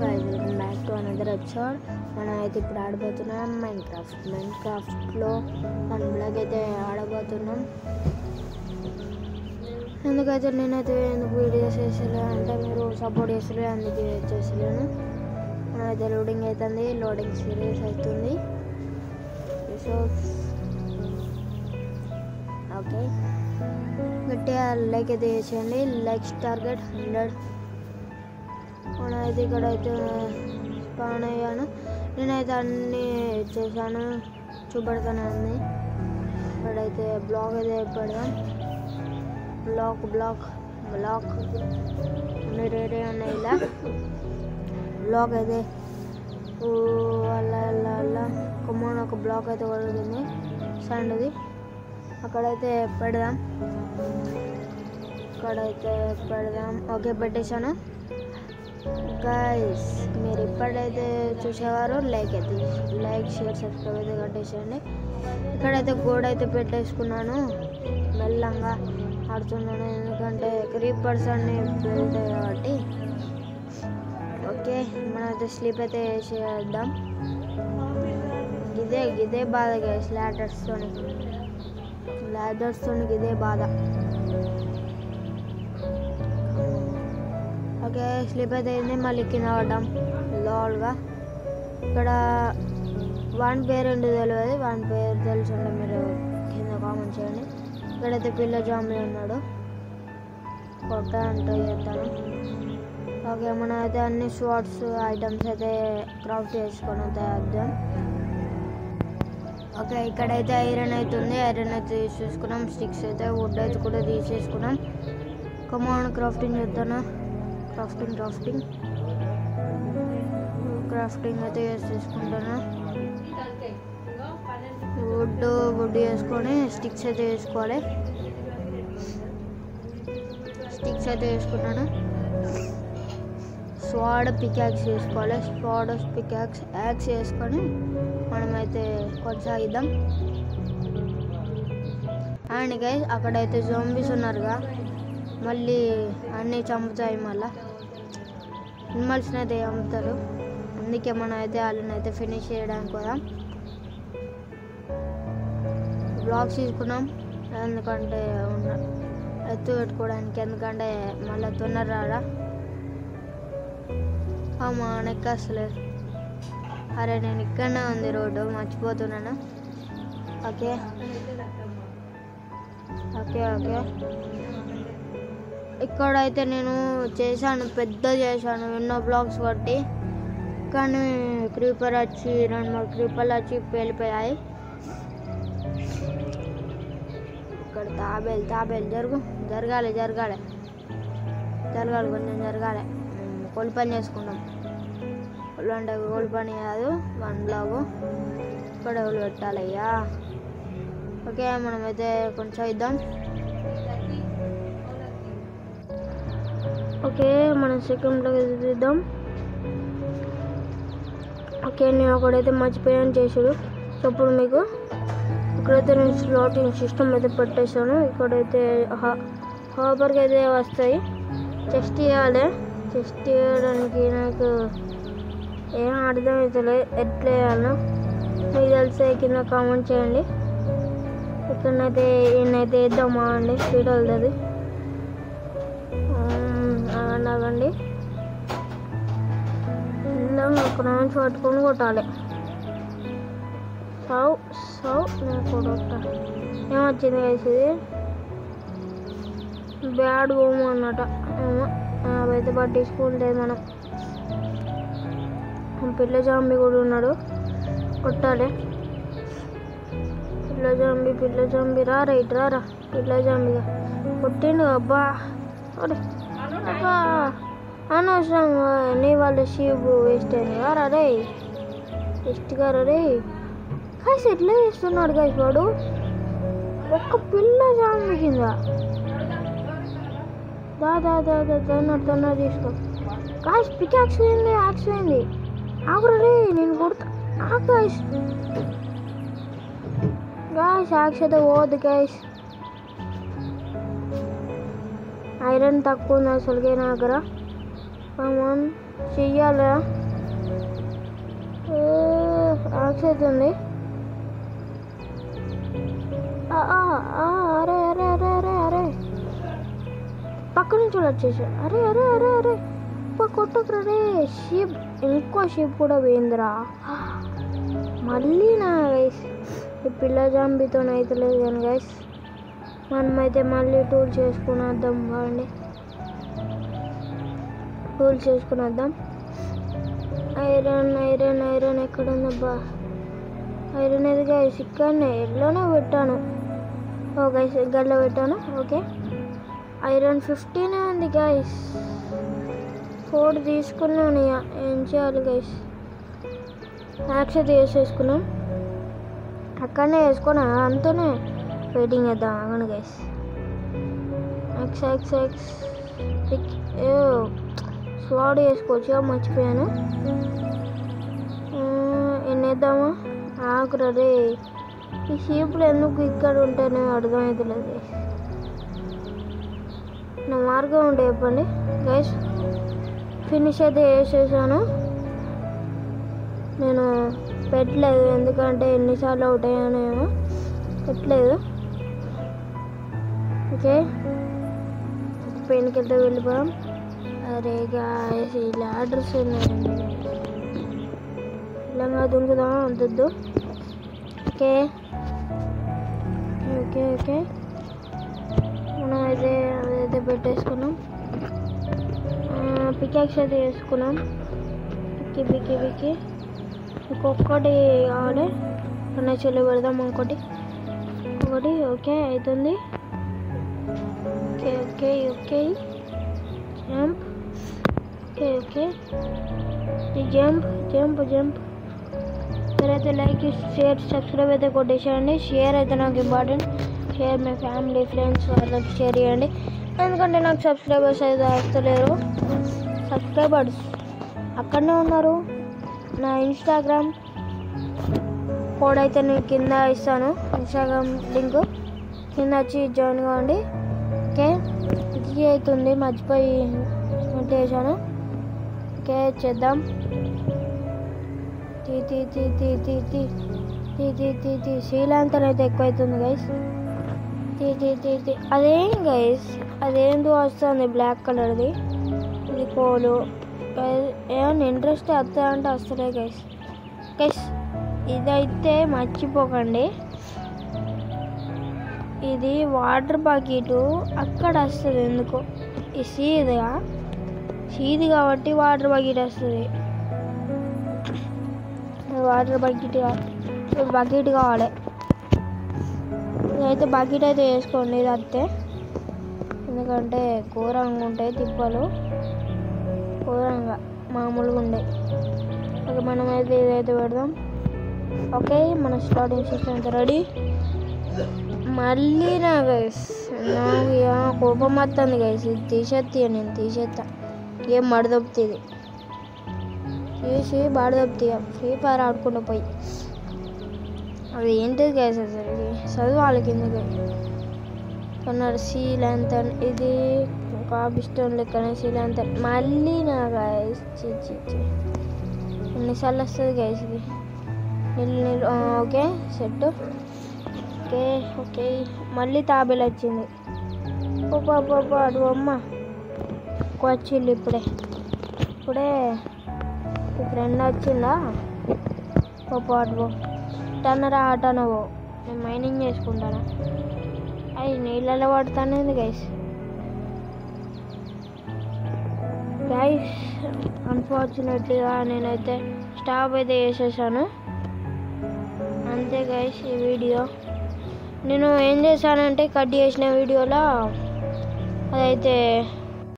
Guys welcome back to another episode మనం అయితే ఇప్పుడు ఆడబోతున్నాం మైండ్ క్రాఫ్ట్ మైండ్ క్రాఫ్ట్లో మన బ్లాగ్ అయితే ఆడబోతున్నాం. ఎందుకైతే నేనైతే ఎందుకు వీడియోస్ చేసలే అంటే మీరు సపోర్ట్ చేసలే అందుకే చేసలేను మనమైతే లోడింగ్ అవుతుంది లోడింగ్ సీరియస్ అవుతుంది సో ఓకే గట్టిగా లైక్ అయితే చేసేయండి లైక్స్ టార్గెట్ హండ్రెడ్ నేనైతే ఇక్కడైతే స్పాన్ అయ్యాను నేనైతే అన్నీ చేశాను. చూపెడతాను అన్ని. ఇక్కడైతే బ్లాక్ అయితే పెడదాం బ్లాక్ బ్లాక్ బ్లాక్. అన్ని ఉన్నాయి ఇలా. బ్లాక్ అయితే ఊ అలా అలా అలా కొమ్మని ఒక బ్లాక్ అయితే కొడుతుంది సండ్ది అక్కడైతే పెడదాం. ఇక్కడైతే పెడదాం. ఓకే పెట్టేశాను. గైస్ మీరు ఇప్పుడైతే చూసేవారు లైక్ అయితే లైక్ షేర్ సబ్స్క్రైబ్ అయితే కట్టేసేయండి. ఇక్కడైతే గోడ అయితే పెట్టేసుకున్నాను. మెల్లంగా ఆడుతున్నాను. ఎందుకంటే క్రీపర్స్ అన్ని వెళ్తాయి కాబట్టి. ఓకే మనమైతే స్లీప్ అయితే చేద్దాం ఇదే ఇదే బాధ గైస్ ల్యాడర్స్తోని ల్యాడర్స్తోని ఇదే బాధ. ఓకే స్లిప్ అయితే అయింది మళ్ళీ కింద పడ్డాం లోల్గా ఇక్కడ వన్ పేరు ఏంటి తెలియదు వన్ పేరు తెలుసుంటే మీరు కింద కామెంట్ చేయండి. ఇక్కడైతే పిల్ల జాంబీ ఉన్నాడు. కొట్ట అంటే చేస్తాను ఓకే మనం అయితే అన్ని షార్ట్స్ ఐటమ్స్ అయితే క్రాఫ్ట్ చేసుకొని అయితే ఓకే ఇక్కడైతే ఐరన్ అయితే ఉంది. ఐరన్ అయితే తీసేసుకున్నాం. స్టిక్స్ అయితే వుడ్ అయితే కూడా తీసేసుకున్నాం. కమాన్ క్రాఫ్టింగ్ చేద్దాను క్రాఫ్టింగ్ క్రాఫ్టింగ్ క్రాఫ్టింగ్ అయితే చేసుకుంటాను. వుడ్ వుడ్ వేసుకొని స్టిక్స్ అయితే వేసుకోవాలి. స్టిక్స్ అయితే వేసుకున్నాను స్వాడ్ పికాక్స్ వేసుకోవాలి. స్వాడ్ పికాక్స్ యాక్స్ వేసుకొని మనమైతే కొనసాగిద్దాం. అండ్ గైస్ అక్కడైతే జోంబీస్ ఉన్నారుగా. మళ్ళీ అన్నీ చంపుతాయి మళ్ళా. ఎనిమల్స్ని అయితే అమ్ముతారు. అందుకే మనం అయితే వాళ్ళని అయితే ఫినిష్ చేయడానికి కూడా బ్లాగ్స్ తీసుకున్నాం. ఎందుకంటే ఉన్న ఎత్తు పెట్టుకోవడానికి ఎందుకంటే మళ్ళీ తొందర రాడా. అమ్మా నెక్క అసలు. అరే నేను ఇక్కడనే ఉంది రోడ్డు మర్చిపోతున్నాను. ఓకే. Okay okay. ఇక్కడైతే నేను చేశాను పెద్ద చేశాను ఎన్నో బ్లాక్స్ కొట్టి. కానీ క్రీపర్ వచ్చి రెండు మూడు క్రీపర్లు వచ్చి పేలిపోయాయి. ఇక్కడ తాబేలు తాబేలు జరుగు జరగాలి జరగాలి. జరగాలి కొంచెం జరగాలి. మేము పని చేసుకుంటాం కోళ్ళు అంటే కోళ్ళ పని కాదు వన్ బ్లాగు ఇక్కడ ఎవరు పెట్టాలి అయ్యా ఓకే మనమైతే కొంచెం ఇద్దాం. ఓకే మనం సెకండ్లోకి చూద్దాం. ఓకే నేను ఒకడైతే మర్చిపోయాను చేసాడు సో ఇప్పుడు మీకు ఇక్కడైతే నేను స్లాటింగ్ సిస్టమ్ అయితే పెట్టేశాను. ఇక్కడైతే హాబర్కి అయితే వస్తాయి. చెస్ట్ ఇవ్వాలి చెస్ట్ ఇవ్వడానికి నాకు ఏం అర్థం అవుతలేదు ఎట్లా వేయాలో మీకు తెలిసే కింద కామెంట్ చేయండి. ఇక్కడనైతే ఈయనైతే వేద్దామా అండి? స్పీడ్ వెళ్తుంది ఆగండి ఇలా ఇక్కడ నుంచి పట్టుకొని కొట్టాలి. సౌ సౌ నేను కొడతా ఏమొచ్చింది కలిసి బ్యాడ్ హోమ్ అన్నట. ఏమో అవైతే పట్టించుకుంటే మనం. పిల్ల జాంబి కూడా ఉన్నాడు. కొట్టాలి. పిల్ల జాంబి పిల్ల జాంబి రా రైట్ రా రా. పిల్ల జాంబిగా. కొట్టిండు అబ్బా. అరే అబ్బా అనవసరంగా నీ వాళ్ళ షీబు వేస్ట్ అయింది. రే వేస్ట్ గారు రే కాసి ఎట్లా వేస్తున్నాడు కాసి వాడు? ఒక్క పిల్ల జాంబి కింద. దా దా దా దా తొందర తొందర తీసుకో. కాసి పికాక్స్ అయింది యాక్స్ అయింది ఆగురా రే నేను కొడతా. ఆ గాయస్ గాయస్ యాక్స్ అయితే పోవద్దు గాయస్ ఐరన్ తక్కువ ఉంది అసలుకే నా దగ్గర మనం చెయ్యాలా ఆక్షేతుంది అరే అరే అరే అరే అరే. పక్క నుంచి వచ్చేసా అరే అరే అరే అరే. కొట్టకురా రే. షీప్ ఇంకో షీప్ కూడా పోయిందిరా. మళ్ళీ నా గైస్ ఈ పిల్ల జాంబీతో అయితే లేదు కానీ గైస్ మనమైతే మళ్ళీ టూల్ చేసుకుని వద్దాం కావండి టూల్ చేసుకుని వద్దాం ఐరన్ ఐరన్ ఐరన్ ఎక్కడ ఉందబ్బా ఐరన్ ఎదిగా గైస్ ఇక్కడనే ఎల్లోనే పెట్టాను. ఓ గైస్ గడ్డలో పెట్టాను ఓకే. ఐరన్ ఫిఫ్టీనే ఉంది గైస్. ఫోర్ తీసుకున్నాను ఇక ఏం చేయాలి గైస్? యాక్సెస్ చేసేసుకున్నాం. అక్కడనే వేసుకున్నా అంతనే. వెయిటింగ్ చేద్దాం అగండి guys axe axe axe pick a slot వేసుకోవచ్చు మర్చిపోయాను ఎన్ని వేద్దామా ఆకురా రే ఈ షీప్లు ఎందుకు ఇక్కడ ఉంటేనే అర్థమవుతలేదు guys. నా మార్గం ఉంటే చెప్పండి గైస్ ఫినిష్ అయితే వేసేసాను నేను పెట్టలేదు ఎందుకంటే ఎన్నిసార్లు అవుట్ పెట్టలేదు ఓకే. పెయిన్కి వెళ్తే వెళ్ళిపోయాం అరే గాయస్ ఈ లాడర్స్ ఉన్నాయండి ఇలా దుంకుదాం వద్దు ఓకే. Okay okay. మనం అయితే అదైతే పెట్టేసుకున్నాం. పికాక్స్ అయితే వేసుకున్నాం. పిక్కి పిక్కి పిక్కి. ఇంకొకటి కావాలి. అన్న చెల్లి పెడదాం ఇంకోటి. ఒకటి ఓకే అవుతుంది okay okay. okay. Jump. Okay. okay. ఈ జంప్ జంప్ జంప్. మీరైతే లైక్ షేర్ సబ్స్క్రైబ్ అయితే కొట్టేసేయండి. షేర్ అయితే నాకు ఇంపార్టెంట్ షేర్ మీ ఫ్యామిలీ ఫ్రెండ్స్ వాళ్ళకి షేర్ చేయండి. ఎందుకంటే నాకు సబ్స్క్రైబర్స్ అయితే వస్తలేరు సబ్స్క్రైబర్స్ అక్కడనే ఉన్నారు. నా ఇన్స్టాగ్రామ్ కోడ్ అయితే నేను కింద ఇస్తాను. ఇన్స్టాగ్రామ్ లింక్ కింద వచ్చి జాయిన్ కావండి. ఓకే. ఇది అవుతుంది మర్చిపోయి వేసాను ఓకే చేద్దాం. తీ తీ తీ తీ తీ తీ. తీ తీ తీ తీ. శ్రీలంకన్ అయితే ఎక్కువ అవుతుంది గైస్ తీ తీ తీ తీ. అదేం గైస్ అదేందో వస్తుంది బ్లాక్ కలర్ది ఇది కోలు ఏమన్నా ఇంట్రెస్ట్ వస్తాయంటే వస్తలే గైస్ గైస్ ఇదైతే మర్చిపోకండి. ఇది వాటర్ బకెట్. అక్కడ వస్తుంది ఎందుకో. ఈ సీదిగా. సీది కాబట్టి వాటర్ బకెట్ వస్తుంది. వాటర్ బకెట్ బకెట్ కావాలి. ఇదైతే బకెట్ అయితే వేసుకోండి ఇది అంతే. ఎందుకంటే ఘోరంగా ఉంటాయి తిప్పలు. ఘోరంగా మామూలుగా ఉండే. ఓకే మనం అయితే ఇదైతే పెడదాం. ఓకే మన స్టార్టింగ్ సిస్టమ్ అయితే రెడీ మళ్ళీ నా గైస్ నాకు ఇక కోపం వస్తుంది గైస్ ఇది తీసేత్తి నేను తీసేస్తా ఏం మడదొప్పుతుంది తీసి బాడదొప్పుతుంది ఫ్రీ ఫైర్ ఆడుకుంటూ పోయి. అది ఏంటిది గైస్ అసలు? ఇది చదవాలి కిందకి కొన్నారు సీ ల్యాంతన్ ఇది కాపిస్టోన్ లెక్కనే సీ ల్యాంతన్ మళ్ళీ నా గైస్ చీ చీ చీ ఎన్నిసార్లు వస్తుంది గైస్ ఇది? నీళ్ళు నీళ్ళు ఓకే సెట్. Okay okay. మళ్ళీ తాబేలు వచ్చింది. పాప పాప అటు అమ్మ వచ్చింది ఇప్పుడే. ఇప్పుడే ఫ్రెండ్ వచ్చిందా? పాప అటు టన్నరా ఆటనవో నేను మైనింగ్ చేసుకుంటాను? అవి నీళ్ళలో పడుతానేది గైస్ గైస్ అన్ఫార్చునేట్లీగా నేనైతే స్టాప్ అయితే వేసేసాను అంతే గైస్ ఈ వీడియో నేను ఏం చేశానంటే కట్ చేసిన వీడియోలో అదైతే